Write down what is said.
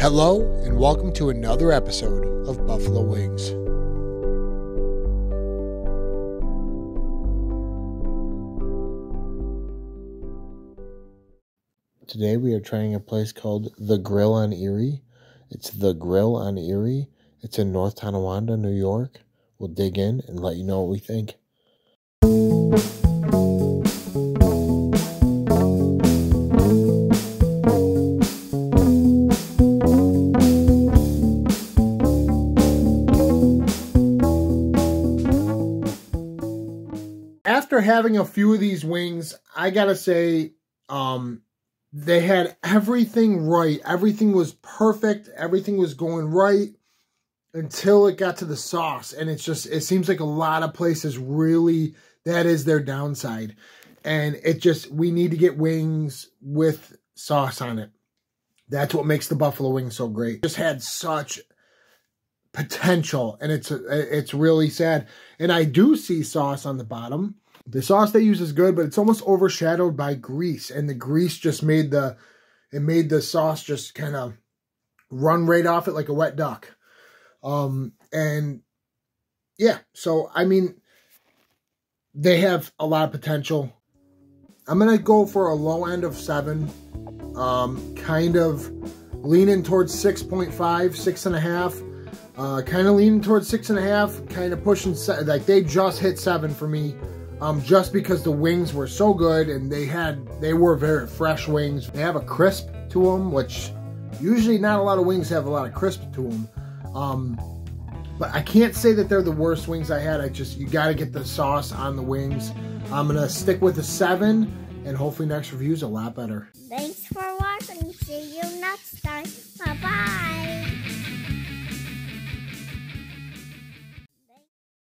Hello, and welcome to another episode of Buffalo Wings. Today we are trying a place called The Grill on Erie. It's The Grill on Erie. It's in North Tonawanda, New York. We'll dig in and let you know what we think. After having a few of these wings, I gotta say, um, they had everything right. Everything was perfect. Everything was going right until it got to the sauce. And it's just, it seems like a lot of places really, that is their downside. And it just, we need to get wings with sauce on it. That's what makes the buffalo wing so great. Just had such potential and it's it's really sad. And I do see sauce on the bottom. The sauce they use is good, but it's almost overshadowed by grease and the grease just made the it made the sauce just kind of run right off it like a wet duck. Um and yeah, so I mean they have a lot of potential. I'm going to go for a low end of 7 um, kind of leaning towards 6.5, 6.5. Uh, kind of leaning towards six and a half, kind of pushing, like they just hit seven for me. Um, just because the wings were so good and they had, they were very fresh wings. They have a crisp to them, which usually not a lot of wings have a lot of crisp to them. Um, but I can't say that they're the worst wings I had. I just, you got to get the sauce on the wings. I'm to stick with a seven and hopefully next review is a lot better. Thanks for watching. See you next time. Bye-bye.